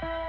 Bye.